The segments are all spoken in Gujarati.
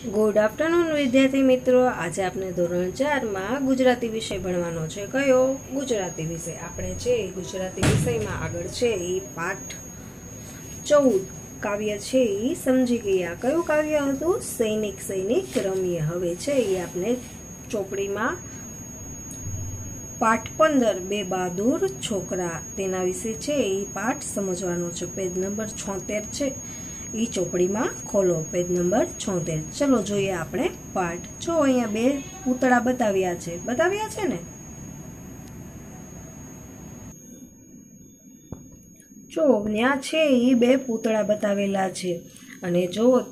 ગુડ આફ્ટરનૂન વિદ્યાર્થી મિત્રો. આજે આપણે ધોરણ ચારમાં ગુજરાતી વિષય ભણવાનો છે. કયો? ગુજરાતી વિષય. આપણે છે ગુજરાતી વિષયમાં આગળ છે એ પાઠ ચૌદ. કાવ્ય છે એ સમજી ગયા. કયું કાવ્ય હતું? સૈનિક સૈનિક રમીએ હવે છે એ આપણે ચોપડીમાં પાઠ પંદર. બે બહાદુર છોકરા. તેના વિશે છે એ પાઠ સમજવાનો છે. પેજ નંબર છોતેર છે. એ ચોપડીમાં ખોલો. પેજ નંબર છોતેર. ચલો જોઈએ આપણે પાઠ. જો અહીંયા બે પૂતળા બતાવ્યા છે. બતાવ્યા છે ને? જો ત્યાં છે એ બે પૂતળા બતાવેલા છે. અને જો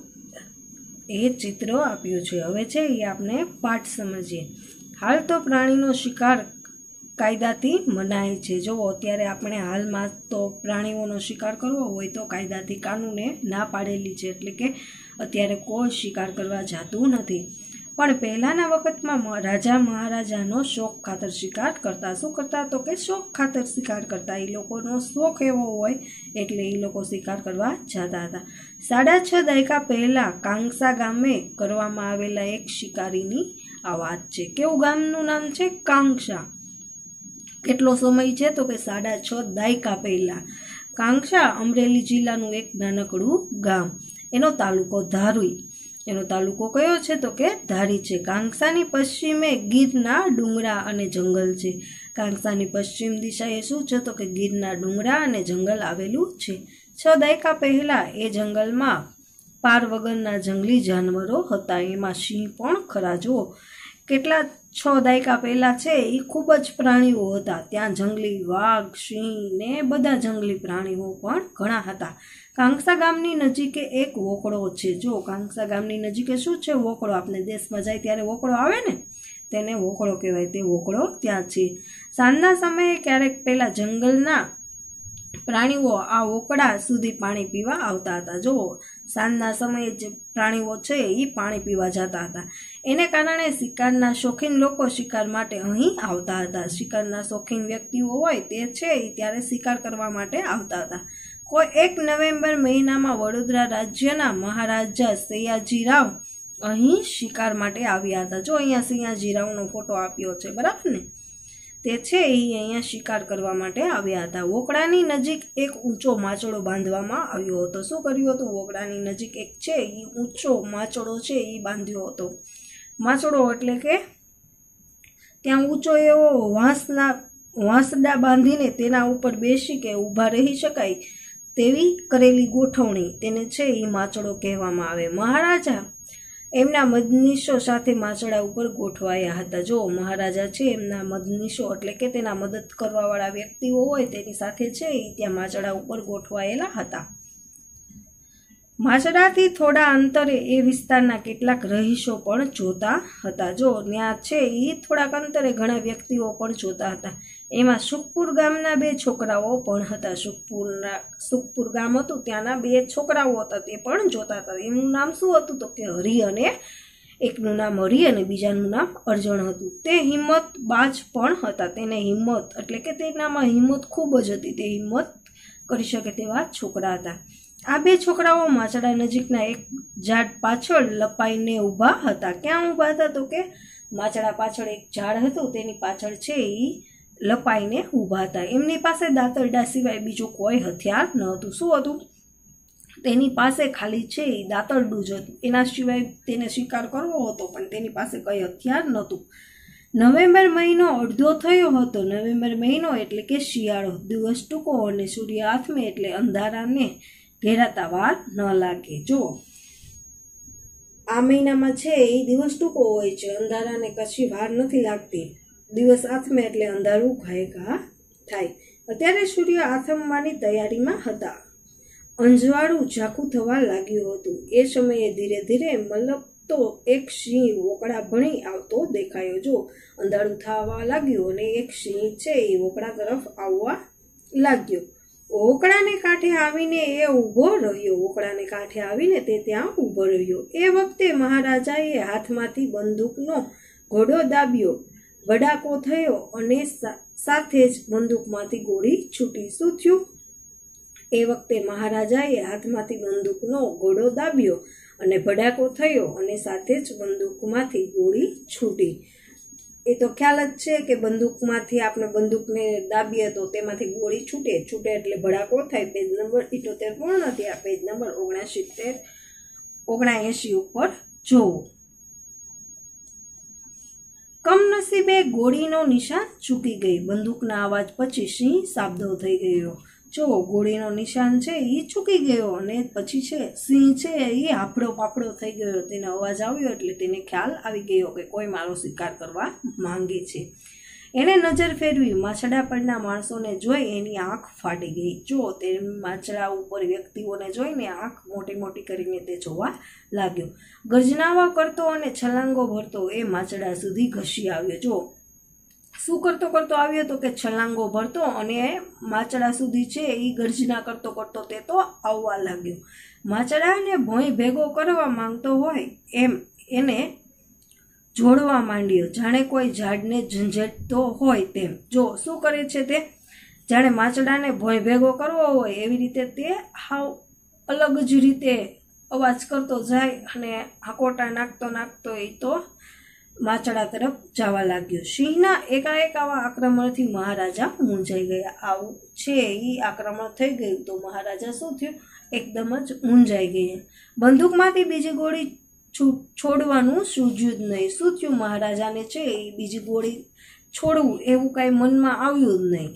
એ ચિત્ર આપ્યું છે. હવે છે એ આપણે પાઠ સમજીએ. હાલ તો પ્રાણીનો શિકાર કાયદાથી મનાય છે. જો અત્યારે આપણે હાલમાં તો પ્રાણીઓનો શિકાર કરવો હોય તો કાયદાથી કાનૂને ના પાડેલી છે. એટલે કે અત્યારે કોઈ શિકાર કરવા જતું નથી. પણ પહેલાંના વખતમાં રાજા મહારાજાનો શોખ ખાતર શિકાર કરતા. શું કરતા તો કે શોખ ખાતર શિકાર કરતા. એ લોકોનો શોખ એવો હોય એટલે એ લોકો શિકાર કરવા જતા હતા. સાડા છ દાયકા પહેલાં કાંગસા ગામે કરવામાં આવેલા એક શિકારીની આ વાત છે. કેવું ગામનું નામ છે? કાંગસા. કેટલો સમય છે તો કે સાડા છ દાયકા પહેલાં. કાંક્ષા અમરેલી જિલ્લાનું એક નાનકડું ગામ. એનો તાલુકો ધારુઈ. એનો તાલુકો કયો છે તો કે ધારી છે. કાંકસાની પશ્ચિમે ગીરના ડુંગરા અને જંગલ છે. કાંકસાની પશ્ચિમ દિશાએ શું છે તો કે ગીરના ડુંગરા અને જંગલ આવેલું છે. છ દાયકા પહેલાં એ જંગલમાં પાર વગરના જંગલી જાનવરો હતા. એમાં સિંહ પણ ખરા. જુઓ, કેટલા છ દાયકા પહેલાં છે એ ખૂબ જ પ્રાણીઓ હતા. ત્યાં જંગલી વાઘ, સિંહ ને બધા જંગલી પ્રાણીઓ પણ ઘણા હતા. કાંકસા ગામની નજીકે એક વોકળો છે. જો કાંકસા ગામની નજીકે શું છે? વોકળો આપણે દેશમાં જાય ત્યારે વોકળો આવે ને? તેને વોકળો કહેવાય. તે વોકળો ત્યાં છે. સાંજના સમયે ક્યારેક પહેલાં જંગલના પ્રાણીઓ આ ઓકડા સુધી પાણી પીવા આવતા હતા. જો સાંજના સમયે જે પ્રાણીઓ છે એ પાણી પીવા જતા હતા. એને કારણે શિકારના શોખીન લોકો શિકાર માટે અહીં આવતા હતા. શિકારના શોખીન વ્યક્તિઓ હોય તે છે ત્યારે શિકાર કરવા માટે આવતા હતા. કોઈ એક નવેમ્બર મહિનામાં વડોદરા રાજ્યના મહારાજા સૈયાજીરાવ અહીં શિકાર માટે આવ્યા હતા. જો અહીંયા સૈયાજીરાવનો ફોટો આપ્યો છે, બરાબર ને? તે છે એ અહીંયા શિકાર કરવા માટે આવ્યા હતા. વોકડાની નજીક એક ઊંચો માચડો બાંધવામાં આવ્યો હતો. શું કર્યું હતું? વોકડાની નજીક એક છે એ ઊંચો માચડો છે એ બાંધ્યો હતો. માચડો એટલે કે ત્યાં ઊંચો એવો વાંસના વાંસડા બાંધીને તેના ઉપર બેસી કે ઊભા રહી શકાય તેવી કરેલી ગોઠવણી તેને છે એ માચડો કહેવામાં આવે. મહારાજા એમના મદનીશો સાથે માચડા ઉપર ગોઠવાયા હતા. જો મહારાજા છે એમના મદનીશો એટલે કે તેના મદદ કરવાવાળા વ્યક્તિઓ હોય તેની સાથે છે એ ત્યાં માચડા ઉપર ગોઠવાયેલા હતા. માચડાથી થોડા અંતરે એ વિસ્તારના કેટલાક રહીશો પણ જોતા હતા. જો ત્યાં છે એ થોડાક અંતરે ઘણા વ્યક્તિઓ પણ જોતા હતા. એમાં સુખપુર ગામના બે છોકરાઓ પણ હતા. સુખપુરના, સુખપુર ગામ હતું, ત્યાંના બે છોકરાઓ હતા, તે પણ જોતા હતા. એમનું નામ શું હતું તો કે હરિ અને એકનું નામ હરિ અને બીજાનું નામ અર્જણ હતું. તે હિંમત બાજ પણ હતા. તેને હિંમત એટલે કે તેનામાં હિંમત ખૂબ જ હતી. તે હિંમત કરી શકે તેવા છોકરા હતા. આ બે છોકરાઓ માચડા નજીકના એક ઝાડ પાછળ લપાઈને ઊભા હતા. ક્યાં ઊભા હતા તો કે માચડા પાછળ એક ઝાડ હતું, તેની પાછળ છે એ લપાઈને ઊભા હતા. એમની પાસે દાંતરડા સિવાય બીજું કોઈ હથિયાર ન હતું. શું હતું? તેની પાસે ખાલી છે એ દાંતરડું જ હતું. એના સિવાય તેને શિકાર કરવો હતો, પણ તેની પાસે કંઈ હથિયાર નહોતું. નવેમ્બર મહિનો અડધો થયો હતો. નવેમ્બર મહિનો એટલે કે શિયાળો. દિવસ ટૂંકો અને સૂર્ય આથમે એટલે અંધારાને ઘેરાતા વાર ન લાગે. જો. આ મહિનામાં છે એ દિવસ ટૂંકો હોય છે. અંધારાને કશી વાર નથી લાગતી. દિવસ આથમે એટલે અંધારું ઘાયઘા થાય. અત્યારે સૂર્ય આથમવાની તૈયારીમાં હતા. અંજવાળું ઝાંખું થવા લાગ્યું હતું. એ સમયે ધીરે ધીરે મતલબ તો એક સિંહ વોકડા ભણી આવતો દેખાયો. જો, અંધારું થવા લાગ્યું અને એક સિંહ છે એ વોકડા તરફ આવવા લાગ્યો. વોકડાને કાંઠે આવીને એ ઊભો રહ્યો. ઓકળાને કાંઠે આવીને તે ત્યાં ઊભો રહ્યો. એ વખતે મહારાજાએ હાથમાંથી બંદૂકનો ઘોડો દાબ્યો. ભડાકો થયો અને સાથે જ બંદૂકમાંથી ગોળી છૂટી. શું એ વખતે મહારાજાએ હાથમાંથી બંદૂકનો ઘોડો દાબ્યો અને ભડાકો થયો અને સાથે જ બંદૂકમાંથી ગોળી છૂટી. એ તો ખ્યાલ જ છે કે બંદૂકમાંથી આપણે બંદૂકને દાબીએ તો તેમાંથી ગોળી છૂટે છૂટે એટલે ભડાકો થાય, પેજ નંબર ઇઠોતેર પૂર્ણ થયા પેજ નંબર? ઓગણસિત્તેર, ઓગણએંશી ઉપર જોવો. કમનસીબે ગોળીનો નિશાન ચૂકી ગઈ. બંદૂકના અવાજ પછી સિંહ સાબદો થઈ ગયો. જો ગોળીનો નિશાન છે એ ચૂકી ગયો અને પછી છે, સિંહ છે એ હાફડો પાપડો થઈ ગયો. તેને અવાજ આવ્યો એટલે તેને ખ્યાલ આવી ગયો કે કોઈ મારો શિકાર કરવા માંગે છે. એણે નજર ફેરવી. માછડા પરના માણસોને જોઈ એની આંખ ફાટી ગઈ. જો, તે માછડા ઉપર વ્યક્તિઓને જોઈને આંખ મોટી મોટી કરીને તે જોવા લાગ્યો. ગર્જનાવા કરતો અને છલાંગો ભરતો એ માછડા સુધી ઘસી આવ્યો. જો શું કરતો કરતો આવ્યો તો કે છલાંગો ભરતો અને માચડા સુધી છે એ ગર્જના કરતો કરતો તે તો આવવા લાગ્યો. માચડાને ભોંય ભેગો કરવા માંગતો હોય એમ એને જોડવા માંડ્યો. જાણે કોઈ ઝાડને ઝંઝટતો હોય તેમ. જો શું કરે છે તે? જાણે માચડાને ભોંય ભેગો કરવો હોય એવી રીતે તે હાવ અલગ જ રીતે અવાજ કરતો જાય અને હાકોટા નાખતો નાખતો એ તો માછડા તરફ જવા લાગ્યો. સિંહના એકાએક આવા આક્રમણથી મહારાજા મૂંઝાઈ ગયા. આવું છે એ આક્રમણ થઈ ગયું તો મહારાજા શું થયું? એકદમ જ મૂંઝાઈ ગયા. બંદૂકમાંથી બીજી ગોળી છોડવાનું સૂજ્યું જ નહીં. શું થયું મહારાજાને છે એ બીજી ગોળી છોડવું? એવું કાંઈ મનમાં આવ્યું જ નહીં.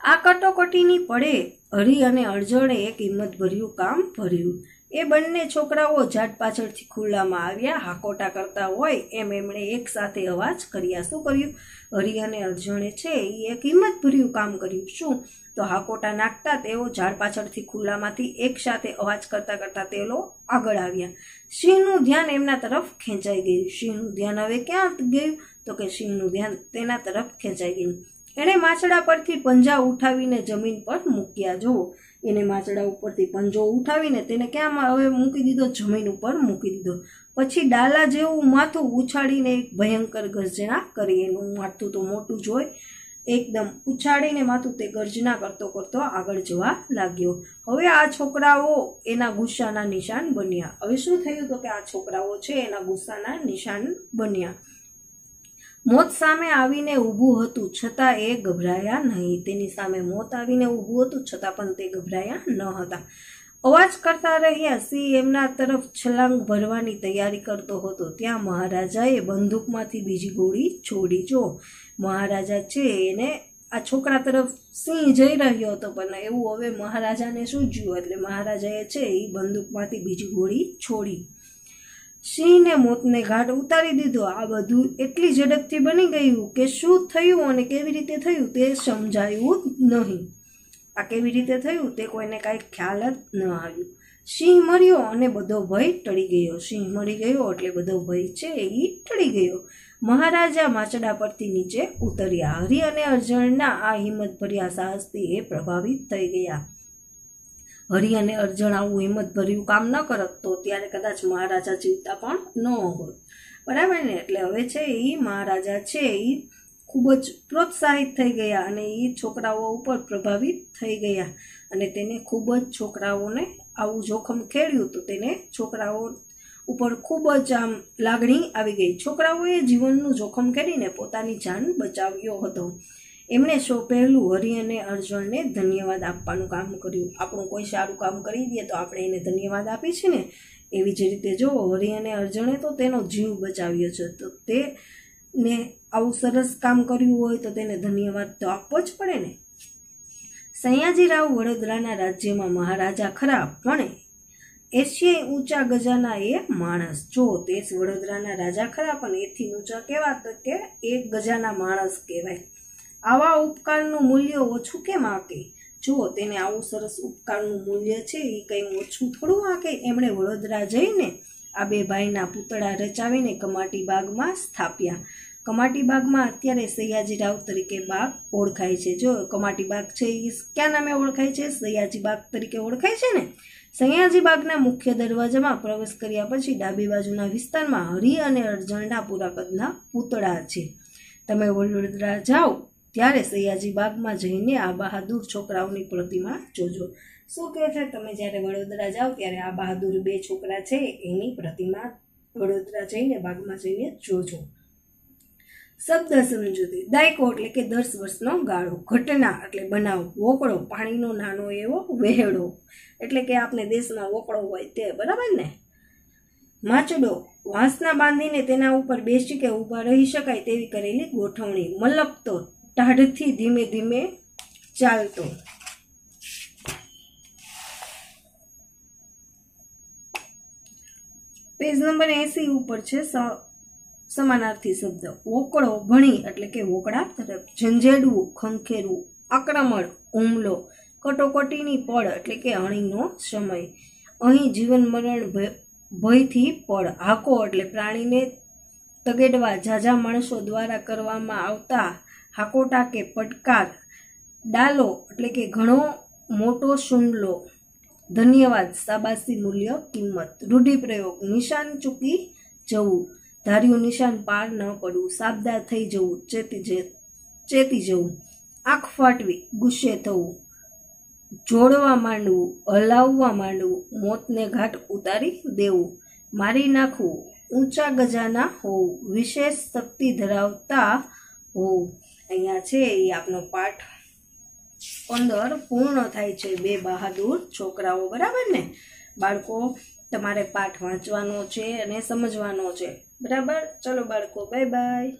આ કટોકટીની પડે હરી અને અડજણે એક હિંમતભર્યું કામ ભર્યું. એ બંને છોકરાઓ ઝાડ પાછળથી ખુલ્લામાં આવ્યા. હાકોટા કરતા હોય એમ એમણે એક સાથે અવાજ કર્યા. શું કર્યું? હરિ અને અર્જણે છે એ એક હિંમતભર્યું કામ કર્યું. શું? તો હાકોટા નાખતા તેઓ ઝાડ પાછળથી ખુલ્લામાંથી એક સાથે અવાજ કરતા કરતા તેઓ આગળ આવ્યા. સિંહનું ધ્યાન એમના તરફ ખેંચાઈ ગયું. સિંહનું ધ્યાન હવે ક્યાં ગયું? તો કે સિંહનું ધ્યાન તેના તરફ ખેંચાઈ ગયું. એણે માછડા પરથી પંજા ઉઠાવીને જમીન પર મૂક્યા. જુઓ એને માચડા ઉપરથી પંજો ઉઠાવીને તેને ક્યાં હવે મૂકી દીધો, જમીન ઉપર મૂકી દીધો. પછી ડાલા જેવું માથું ઉછાળીને એક ભયંકર ગર્જના કરી એનું માથું તો મોટું જોઈ એકદમ ઉછાળીને માથું તે ગર્જના કરતો કરતો આગળ જવા લાગ્યો. હવે આ છોકરાઓ એના ગુસ્સાના નિશાન બન્યા. હવે શું થયું તો કે આ છોકરાઓ છે એના ગુસ્સાના નિશાન બન્યા. મોત સામે આવીને ઊભું હતું છતાં એ ગભરાયા નહીં. તેની સામે મોત આવીને ઊભું હતું છતાં પણ તે ગભરાયા ન હતા. અવાજ કરતા રહ્યા સિંહ એમના તરફ છલાંગ ભરવાની તૈયારી કરતો હતો. ત્યાં મહારાજાએ બંદૂકમાંથી બીજી ગોળી છોડી. જો, મહારાજા છે એને આ છોકરા તરફ સિંહ જઈ રહ્યો હતો પણ એવું હવે મહારાજાને સૂઝ્યું એટલે મહારાજાએ છે એ બંદૂકમાંથી બીજી ગોળી છોડી. સિંહને મોતને ઘાટ ઉતારી દીધો. આ બધું એટલી ઝડપથી બની ગયું કે શું થયું અને કેવી રીતે થયું તે સમજાયું નહીં. આ કેવી રીતે થયું તે કોઈને કાંઈ ખ્યાલ જ ન આવ્યું. સિંહ મર્યો અને બધો ભય ટળી ગયો. સિંહ મરી ગયો એટલે બધો ભય છે એ ટળી ગયો. મહારાજા માચડા પરથી નીચે ઉતર્યા. હરિ અને અર્જણના આ હિંમતભર્યા સાહસથી એ પ્રભાવિત થઈ ગયા. હરિ અને અર્જણ આવું હિંમતભર્યું કામ ન કરત, તો ત્યારે કદાચ મહારાજા જીવતા પણ ન હોત. બરાબર ને? એટલે હવે છે એ મહારાજા છે એ ખૂબ જ પ્રોત્સાહિત થઈ ગયા અને એ છોકરાઓ ઉપર પ્રભાવિત થઈ ગયા. અને તેને ખૂબ જ છોકરાઓને આવું જોખમ ખેડ્યું તો તેને છોકરાઓ ઉપર ખૂબ જ આમ લાગણી આવી ગઈ. છોકરાઓએ જીવનનું જોખમ ખેડીને પોતાની જાન બચાવ્યો હતો. એમણે સૌ પહેલું હરિ અને અર્જુનને ધન્યવાદ આપવાનું કામ કર્યું. આપણું કોઈ સારું કામ કરી દે તો આપણે એને ધન્યવાદ આપીએ છીએ ને? એવી જ રીતે જો હરિ અને અર્જુને તો તેનો જીવ બચાવ્યો છે. તો તે ને આવું સરસ કામ કર્યું હોય તો તેને ધન્યવાદ તો આપવો જ પડે ને? સયાજીરાવ વડોદરાના રાજ્યમાં મહારાજા ખરા પણ એશિયાઈ ઊંચા ગજાના એ માણસ. જો તે વડોદરાના રાજા ખરા, પણ એથી ઊંચા કહેવા તો કે એક ગજાના માણસ કહેવાય. આવા ઉપકારનું મૂલ્ય ઓછું કેમ આંકે જો તેને આવું સરસ ઉપકારનું મૂલ્ય છે એ કંઈ ઓછું થોડું આંકે એમણે વડોદરા જઈને આ બે ભાઈના પૂતળા રચાવીને કમાટી બાગમાં સ્થાપ્યા. કમાટી બાગમાં અત્યારે સયાજી રાવ તરીકે બાગ ઓળખાય છે. જો, કમાટી બાગ છે એ ક્યાં નામે ઓળખાય છે? સયાજી બાગ તરીકે ઓળખાય છે ને? સયાજી બાગના મુખ્ય દરવાજામાં પ્રવેશ કર્યા પછી ડાબી બાજુના વિસ્તારમાં હરિ અને અર્જણના પૂરા કદના પૂતળા છે. તમે વડોદરા જાઓ ત્યારે સયાજી બાગમાં જઈને આ બહાદુર છોકરાઓની પ્રતિમા જોજો. શું કહે છે? તમે જ્યારે વડોદરા જાઓ ત્યારે આ બહાદુર બે છોકરા છે, એની પ્રતિમા વડોદરા જઈને બાગમાં જઈને જોજો. શબ્દ સમજૂતી. દાયકો એટલે કે દસ વર્ષનો ગાળો. ઘટના એટલે બનાવ. વોકળો. પાણીનો નાનો એવો વહેડો એટલે કે આપણે દેશમાં વોકળો હોય તે, બરાબર ને? માચડો. વાંસના બાંધીને તેના ઉપર બેસી કે ઊભા રહી શકાય તેવી કરેલી ગોઠવણી. મલપતો ટાઢથી ધીમે ધીમે ચાલતો. પેજ નંબર એસી ઉપર છે સમાનાર્થી શબ્દ. વોકળો ભણી એટલે કે વોકળા તરફ ઝંઝેડવું, ખંખેરવું, આક્રમણ, હુમલો, કટોકટીની પળ એટલે કે અણીનો સમય. અહીં જીવન મરણ ભય- ભયથી પળ. હાકો એટલે પ્રાણીને તગેડવા, ઝાઝા માણસો દ્વારા કરવામાં આવતા હાકોટા કે પડકાર ડાલો એટલે કે ઘણો મોટો સુંડલો ધન્યવાદ સાબાસી મૂલ્ય, કિંમત. રૂઢિપ્રયોગ, નિશાન ચૂકી જવું. ધાર્યું નિશાન પાર ન પડવું. સાબદા થઈ જવું, ચેતી ચેતી જવું. આંખ ફાટવી, ગુસ્સે થવું. જોડવા માંડવું, હલાવવા માંડવું. મોતને ઘાટ ઉતારી દેવું. મારી નાખવું, ઊંચા ગજાના હોવું. વિશેષ શક્તિ ધરાવતા હોવું. અહીંયા છે એ આપનો પાઠ પંદર પૂર્ણ થાય છે. બે બહાદુર છોકરાઓ, બરાબર ને? બાળકો, તમારે પાઠ વાંચવાનો છે અને સમજવાનો છે. બરાબર? ચલો બાળકો બાય બાય